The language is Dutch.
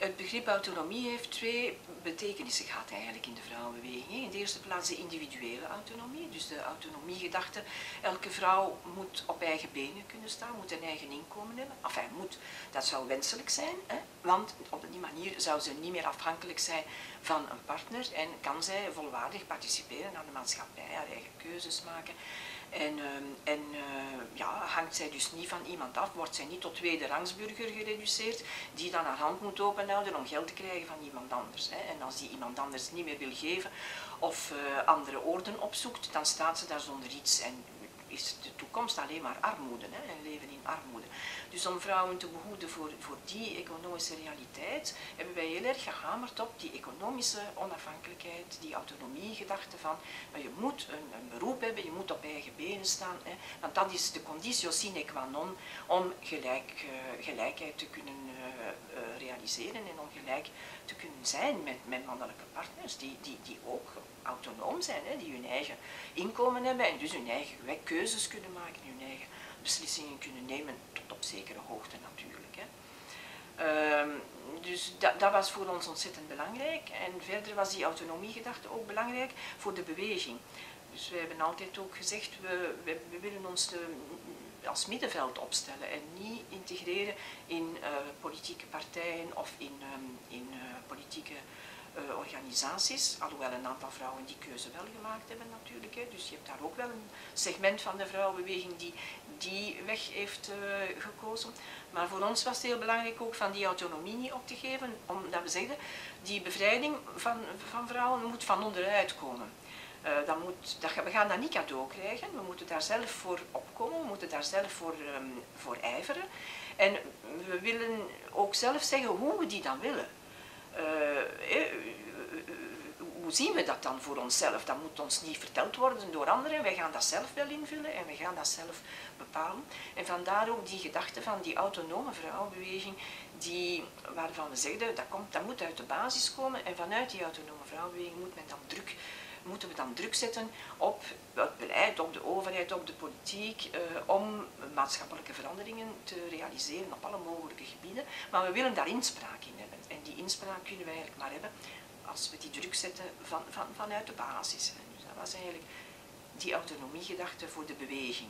het begrip autonomie heeft twee betekenissen gehad eigenlijk in de vrouwenbeweging. In de eerste plaats de individuele autonomie, dus de autonomiegedachte. Elke vrouw moet op eigen benen kunnen staan, moet een eigen inkomen hebben. Enfin, moet, dat zou wenselijk zijn, hè? want op die manier zou ze niet meer afhankelijk zijn van een partner en kan zij volwaardig participeren aan de maatschappij, haar eigen keuzes maken. En, ehm, en eh, ja, hangt zij dus niet van iemand af, wordt zij niet tot tweede rangsburger gereduceerd, die dan haar hand moet openhouden om geld te krijgen van iemand anders. Hè. En als die iemand anders niet meer wil geven of uh, andere orden opzoekt, dan staat ze daar zonder iets en is de toekomst alleen maar armoede, hè, een leven in armoede. Dus om vrouwen te behoeden voor, voor die economische realiteit, hebben wij heel erg gehamerd op die economische onafhankelijkheid, die autonomiegedachte van, maar je moet een, een, beroep hebben, je moet op eigen benen staan, hè, want dat is de conditio sine qua non om gelijk, uh, gelijkheid te kunnen uh, uh, realiseren en om gelijk te kunnen zijn met, mannelijke partners, die, die, die ook autonoom zijn, hè, die hun eigen inkomen hebben en dus hun eigen keuzes kunnen maken, hun eigen beslissingen kunnen nemen, tot op zekere hoogte natuurlijk. Hè. Uh, dus dat, dat, was voor ons ontzettend belangrijk. En verder was die autonomiegedachte ook belangrijk voor de beweging. Dus we hebben altijd ook gezegd, we, we, willen ons de, als middenveld opstellen en niet integreren in uh, politieke partijen of in, um, in uh, politieke uh, organisaties, alhoewel een aantal vrouwen die keuze wel gemaakt hebben natuurlijk. Hè. Dus je hebt daar ook wel een segment van de vrouwenbeweging die die weg heeft uh, gekozen. Maar voor ons was het heel belangrijk ook van die autonomie niet op te geven, omdat we zeggen, die bevrijding van, van vrouwen moet van onderuit komen. Uh, dat moet, dat, we gaan dat niet cadeau krijgen, we moeten daar zelf voor opkomen, we moeten daar zelf voor, um, voor ijveren. En we willen ook zelf zeggen hoe we die dan willen. Eh, hoe zien we dat dan voor onszelf? Dat moet ons niet verteld worden door anderen. Wij gaan dat zelf wel invullen en we gaan dat zelf bepalen. En vandaar ook die gedachte van die autonome vrouwenbeweging, die, waarvan we zeggen dat, komt, dat moet uit de basis komen. En vanuit die autonome vrouwenbeweging moet men dan druk moeten we dan druk zetten op het beleid, op de overheid, op de politiek, eh, om maatschappelijke veranderingen te realiseren op alle mogelijke gebieden. Maar we willen daar inspraak in hebben. En die inspraak kunnen we eigenlijk maar hebben als we die druk zetten van, van, vanuit de basis. Dus dat was eigenlijk die autonomiegedachte voor de beweging.